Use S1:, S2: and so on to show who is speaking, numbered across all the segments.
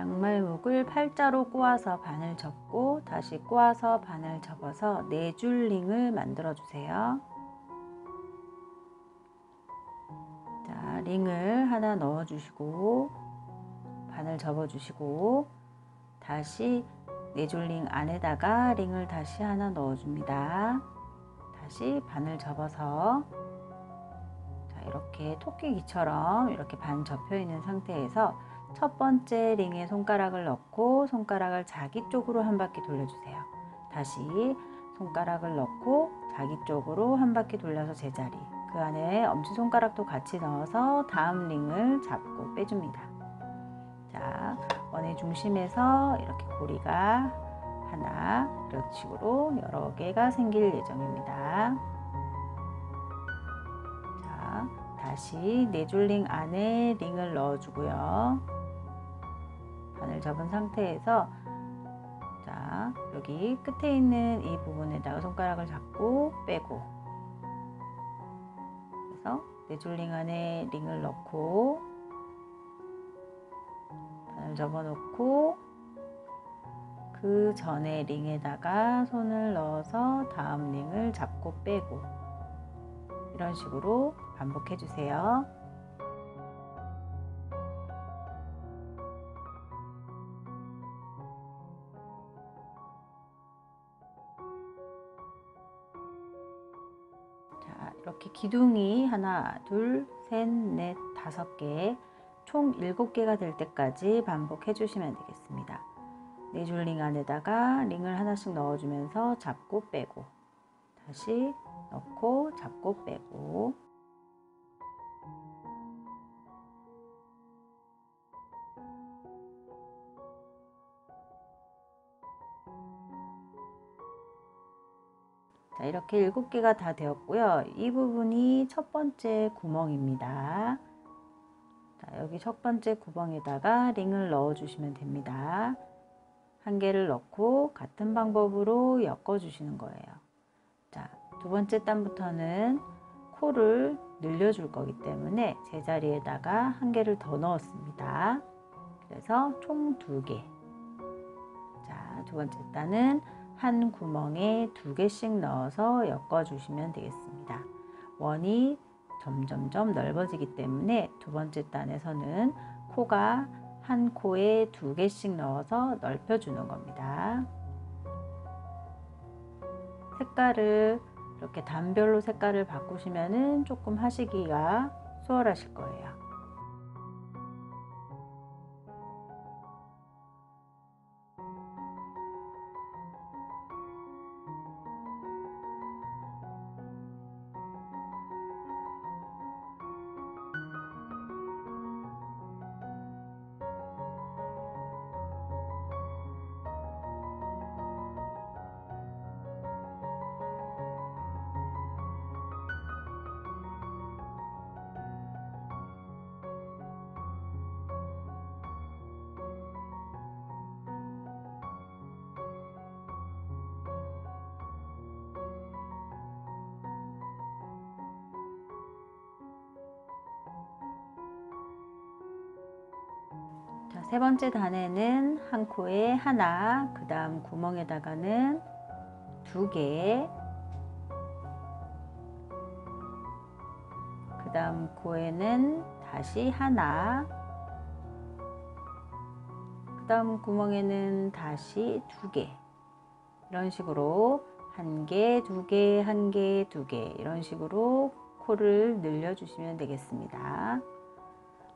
S1: 양말목을 팔자로 꼬아서 반을 접고 다시 꼬아서 반을 접어서 네줄 링을 만들어 주세요. 자, 링을 하나 넣어 주시고 반을 접어 주시고 다시 네줄링 안에다가 링을 다시 하나 넣어 줍니다. 다시 반을 접어서 자, 이렇게 토끼기처럼 이렇게 반 접혀 있는 상태에서 첫 번째 링에 손가락을 넣고 손가락을 자기 쪽으로 한 바퀴 돌려주세요. 다시 손가락을 넣고 자기 쪽으로 한 바퀴 돌려서 제자리 그 안에 엄지손가락도 같이 넣어서 다음 링을 잡고 빼줍니다. 자, 원의 중심에서 이렇게 고리가 하나 이런 식으로 여러 개가 생길 예정입니다. 다시 네줄링 안에 링을 넣어주고요. 반을 접은 상태에서 자 여기 끝에 있는 이 부분에다가 손가락을 잡고 빼고 그래서 네줄링 안에 링을 넣고 반을 접어 놓고 그 전에 링에다가 손을 넣어서 다음 링을 잡고 빼고 이런 식으로 반복해 주세요. 자, 이렇게 기둥이 하나, 둘, 셋, 넷, 다섯 개, 총 일곱 개가 될 때까지 반복해 주시면 되겠습니다. 네 줄 링 안에다가 링을 하나씩 넣어주면서 잡고 빼고, 다시 넣고 잡고 빼고, 자, 이렇게 일곱 개가 다 되었고요. 이 부분이 첫 번째 구멍입니다. 자, 여기 첫 번째 구멍에다가 링을 넣어 주시면 됩니다. 한 개를 넣고 같은 방법으로 엮어 주시는 거예요. 자, 두 번째 단부터는 코를 늘려 줄 거기 때문에 제자리에다가 한 개를 더 넣었습니다. 그래서 총 두 개. 자, 두 번째 단은 한 구멍에 두 개씩 넣어서 엮어 주시면 되겠습니다. 원이 점점점 넓어지기 때문에 두 번째 단에서는 코가 한 코에 두 개씩 넣어서 넓혀 주는 겁니다. 색깔을 이렇게 단별로 색깔을 바꾸시면은 조금 하시기가 수월하실 거예요. 세 번째 단에는 한 코에 하나, 그 다음 구멍에다가는 두 개, 그 다음 코에는 다시 하나, 그 다음 구멍에는 다시 두 개. 이런 식으로 한 개, 두 개, 한 개, 두 개. 이런 식으로 코를 늘려주시면 되겠습니다.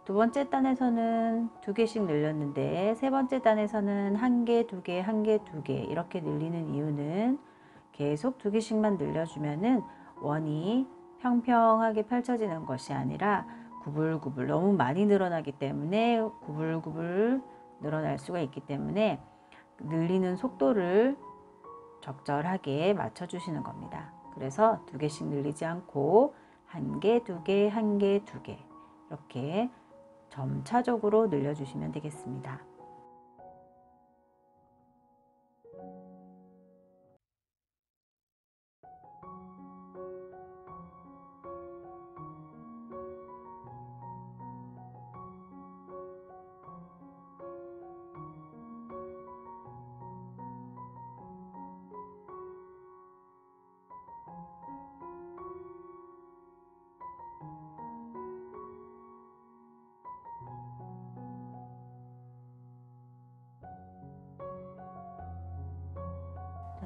S1: 두 번째 단에서는 두 개씩 늘렸는데 세 번째 단에서는 한 개, 두 개, 한 개, 두 개 이렇게 늘리는 이유는 계속 두 개씩만 늘려주면은 원이 평평하게 펼쳐지는 것이 아니라 구불구불 너무 많이 늘어나기 때문에 구불구불 늘어날 수가 있기 때문에 늘리는 속도를 적절하게 맞춰주시는 겁니다. 그래서 두 개씩 늘리지 않고 한 개, 두 개, 한 개, 두 개 이렇게 점차적으로 늘려주시면 되겠습니다.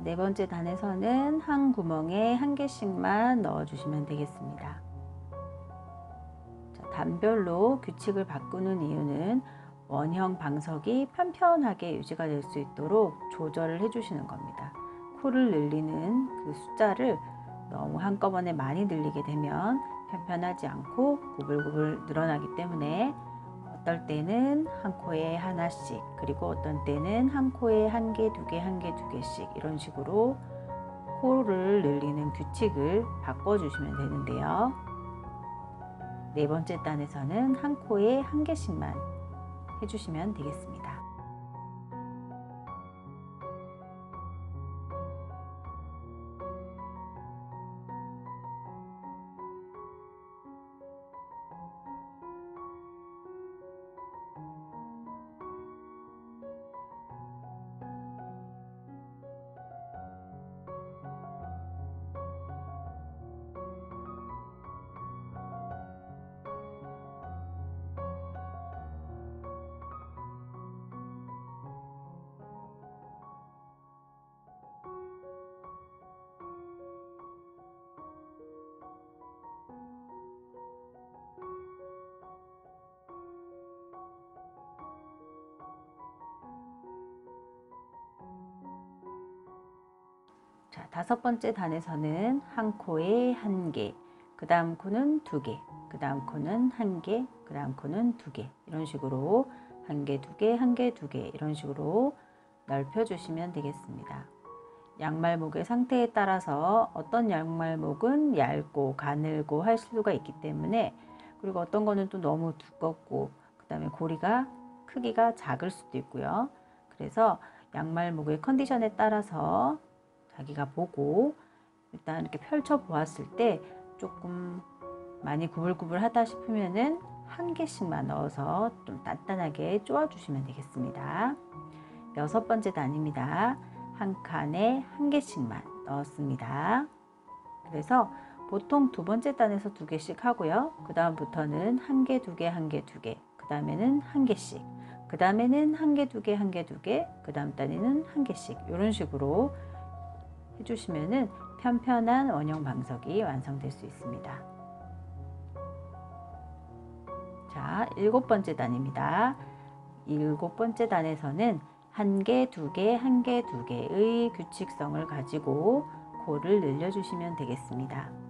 S1: 네 번째 단에서는 한 구멍에 한 개씩만 넣어주시면 되겠습니다. 자, 단별로 규칙을 바꾸는 이유는 원형 방석이 편편하게 유지가 될 수 있도록 조절을 해주시는 겁니다. 코를 늘리는 그 숫자를 너무 한꺼번에 많이 늘리게 되면 편편하지 않고 구불구불 늘어나기 때문에 어떨 때는 한 코에 하나씩 그리고 어떤 때는 한 코에 한 개, 두 개, 한 개, 두 개씩 이런 식으로 코를 늘리는 규칙을 바꿔주시면 되는데요. 네 번째 단에서는 한 코에 한 개씩만 해주시면 되겠습니다. 자, 다섯 번째 단에서는 한 코에 한 개, 그 다음 코는 두 개, 그 다음 코는 한 개, 그 다음 코는 두 개. 이런 식으로 한 개, 두 개, 한 개, 두 개. 이런 식으로 넓혀주시면 되겠습니다. 양말목의 상태에 따라서 어떤 양말목은 얇고 가늘고 할 수가 있기 때문에 그리고 어떤 거는 또 너무 두껍고 그 다음에 고리가 크기가 작을 수도 있고요. 그래서 양말목의 컨디션에 따라서 자기가 보고 일단 이렇게 펼쳐 보았을 때 조금 많이 구불구불하다 싶으면은 한 개씩만 넣어서 좀 단단하게 쪼아 주시면 되겠습니다. 여섯 번째 단입니다. 한 칸에 한 개씩만 넣었습니다. 그래서 보통 두 번째 단에서 두 개씩 하고요. 그 다음부터는 한 개, 두 개, 한 개, 두 개. 그 다음에는 한 개씩. 그 다음에는 한 개, 두 개, 한 개, 두 개. 그 다음 단에는 한 개씩. 이런 식으로 해주시면은 편편한 원형 방석이 완성될 수 있습니다. 자, 일곱 번째 단입니다. 일곱 번째 단에서는 한 개, 두 개, 한 개, 두 개의 규칙성을 가지고 코를 늘려주시면 되겠습니다.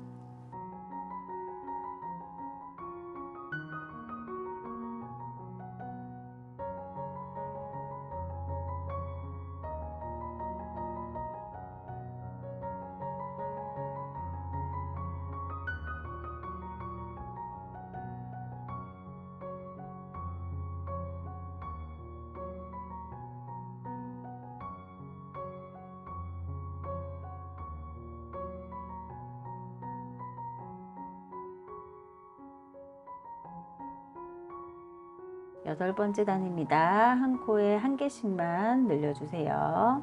S1: 여덟 번째 단입니다. 한 코에 한 개씩만 늘려주세요.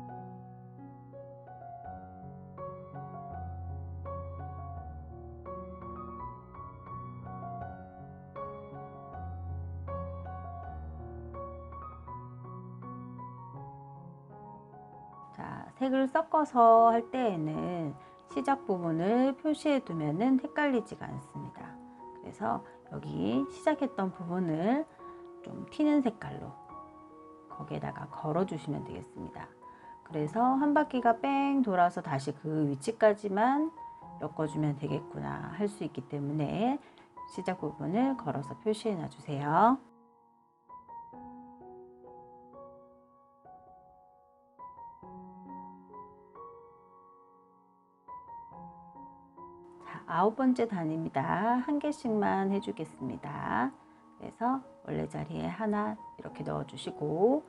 S1: 자, 색을 섞어서 할 때에는 시작 부분을 표시해 두면은 헷갈리지가 않습니다. 그래서 여기 시작했던 부분을 좀 튀는 색깔로 거기에다가 걸어 주시면 되겠습니다. 그래서 한 바퀴가 뺑 돌아서 다시 그 위치까지만 엮어주면 되겠구나 할 수 있기 때문에 시작 부분을 걸어서 표시해 놔주세요. 자, 아홉 번째 단입니다. 한 개씩만 해주겠습니다. 그래서 원래 자리에 하나 이렇게 넣어주시고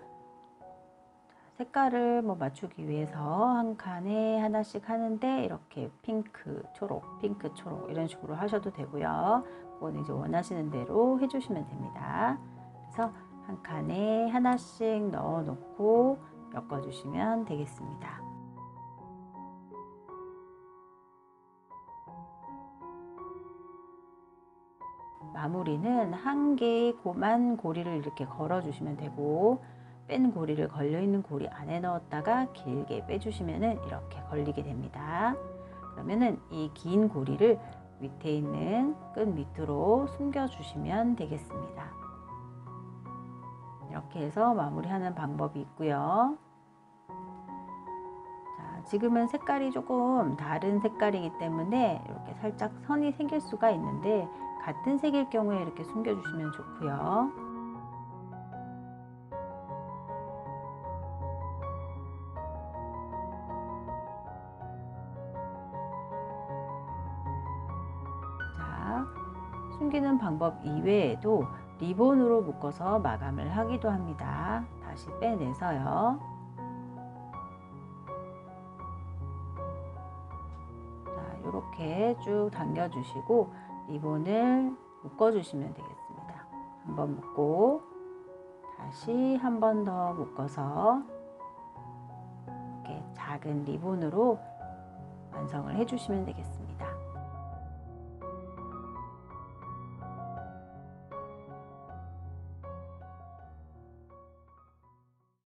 S1: 색깔을 뭐 맞추기 위해서 한 칸에 하나씩 하는데 이렇게 핑크, 초록, 핑크, 초록 이런 식으로 하셔도 되고요. 그건 이제 원하시는 대로 해주시면 됩니다. 그래서 한 칸에 하나씩 넣어 놓고 엮어주시면 되겠습니다. 마무리는 한 개의 고만 고리를 이렇게 걸어 주시면 되고 뺀 고리를 걸려 있는 고리 안에 넣었다가 길게 빼주시면은 이렇게 걸리게 됩니다. 그러면은 이 긴 고리를 밑에 있는 끈 밑으로 숨겨 주시면 되겠습니다. 이렇게 해서 마무리하는 방법이 있고요. 자, 지금은 색깔이 조금 다른 색깔이기 때문에 이렇게 살짝 선이 생길 수가 있는데 같은 색일 경우에 이렇게 숨겨주시면 좋고요. 자, 숨기는 방법 이외에도 리본으로 묶어서 마감을 하기도 합니다. 다시 빼내서요. 자, 이렇게 쭉 당겨주시고 리본을 묶어주시면 되겠습니다. 한번 묶고 다시 한 번 더 묶어서 이렇게 작은 리본으로 완성을 해주시면 되겠습니다.